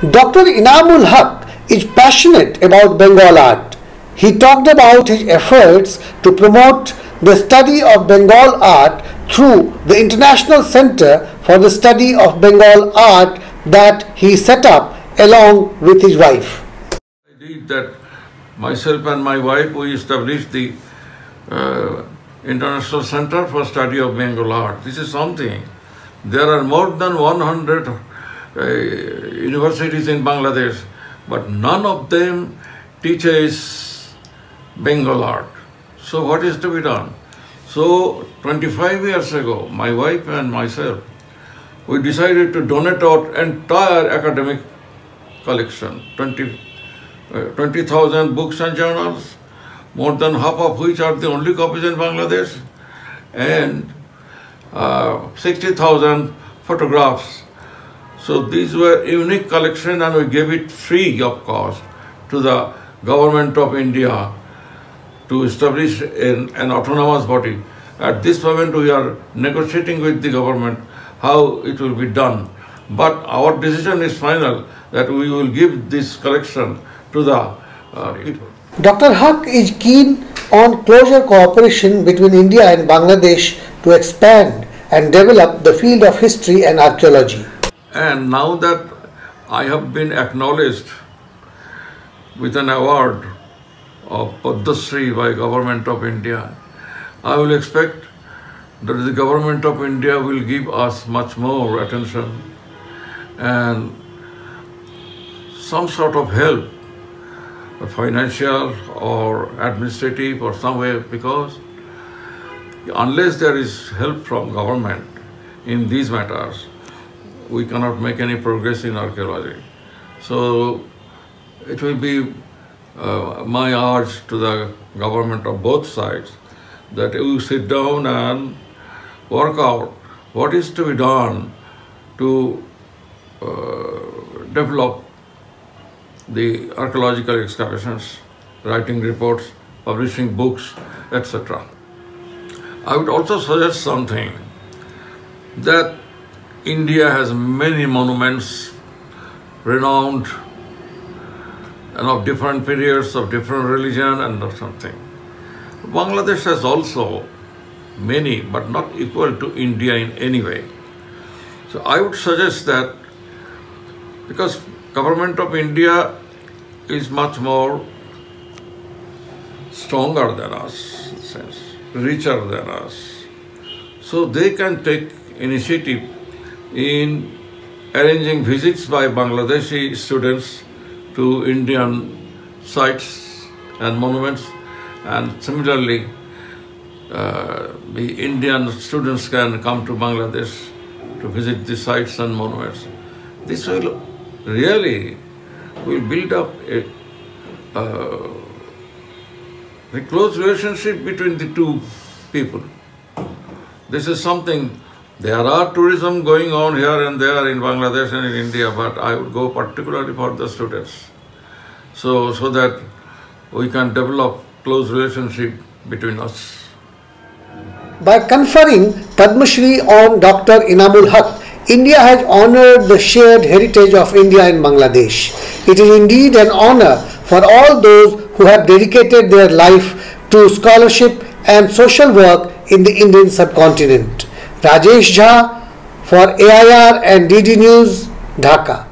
Dr. Enamul Haque is passionate about Bengal art. He talked about his efforts to promote the study of Bengal art through the International Center for the Study of Bengal Art that he set up along with his wife. I did that myself and my wife, we established the uh, International Center for Study of Bengal Art. This is something. There are more than 100 uh, universities in Bangladesh, but none of them teaches Bengal art. So what is to be done? So 25 years ago, my wife and myself, we decided to donate our entire academic collection, 20,000 uh, 20, books and journals, more than half of which are the only copies in Bangladesh, and uh, 60,000 photographs. So these were unique collection and we gave it free of cost to the government of India to establish an, an autonomous body. At this moment we are negotiating with the government how it will be done. But our decision is final that we will give this collection to the uh. Dr. Haque is keen on closer cooperation between India and Bangladesh to expand and develop the field of history and archaeology. And now that I have been acknowledged with an award of Padma Shri by Government of India, I will expect that the Government of India will give us much more attention and some sort of help financial or administrative or some way because unless there is help from government in these matters, we cannot make any progress in archaeology. So it will be uh, my urge to the government of both sides that you sit down and work out what is to be done to uh, develop the archaeological excavations, writing reports, publishing books, etc. I would also suggest something that India has many monuments renowned and of different periods, of different religion and of something. Bangladesh has also many, but not equal to India in any way. So I would suggest that because government of India is much more stronger than us, richer than us. So they can take initiative in arranging visits by Bangladeshi students to Indian sites and monuments and similarly uh, the Indian students can come to Bangladesh to visit the sites and monuments. This will really will build up a, uh, a close relationship between the two people. This is something, there are tourism going on here and there in Bangladesh and in India, but I would go particularly for the students. So, so that we can develop close relationship between us. By conferring Padma Shri on Dr. Enamul Haque, India has honored the shared heritage of India and Bangladesh. It is indeed an honor for all those who have dedicated their life to scholarship and social work in the Indian subcontinent. Rajesh Jha for AIR and DD News, Dhaka.